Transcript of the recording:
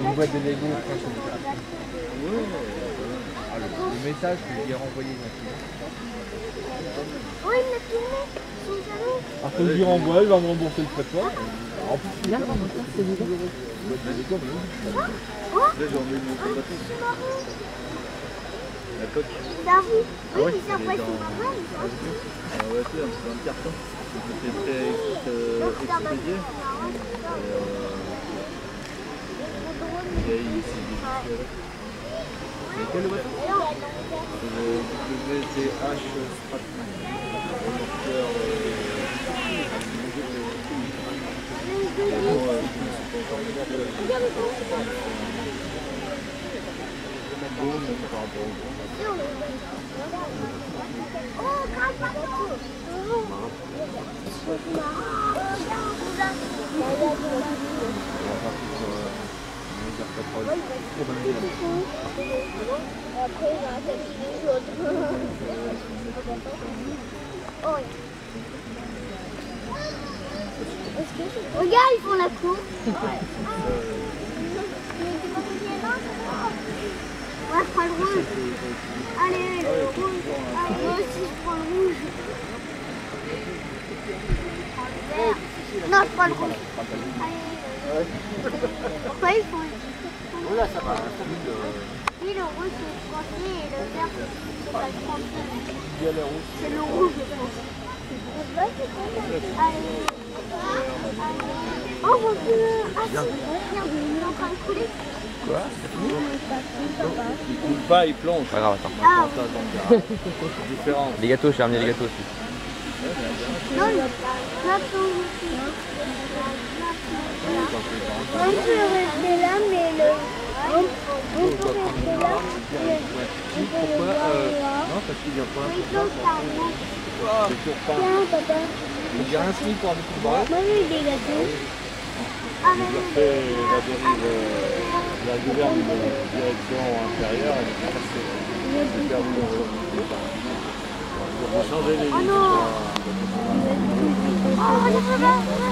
Une boîte de Lego, franchement. Ah, le, le message que j'ai renvoyé maintenant. Oui, il m'a filmé. Son salon. Alors que je lui renvoie, il va me rembourser le port. En plus, il y a Là, j'en ai une autre bateau. c'est marrant. La coque. Oui, ouais, mais ça dans- marrant. Ah ouais, c'est un c'est un carton. C'était très Donc, ça va expédié. Quel le bateau Le VTH Stratman. Oh, grave bateau Après, il va les autres. Regarde, ils font la. Ouais, je prends le rouge. Allez. Ah, moi aussi, je prends le rouge. Je prends le vert. Non, je prends le rouge. Allez. Pourquoi ils font le Là, ça va. Oui, le rouge, c'est le français et le vert, c'est pas le français. Il. C'est le rouge, je pense. Allez. Oh mon dieu Ah si Merde, il est en train de couler. Quoi? Il coule pas, il plonge. Pas grave, attends. Ah Ça, donc, c'est différent. Les gâteaux, j'ai ramené les gâteaux aussi. On peut rester là, mais le... On, on peut rester là, mais on peut le Pourquoi voir euh, là. Non, parce qu'il pas. C'est toujours pas. Tiens, papa. Il y a un SMIC pour aller tout bas. Moi, j'ai des gâteaux. Ah, a la dérive, euh, la gouverne de direction inférieure, elle est. Oh non. Oh.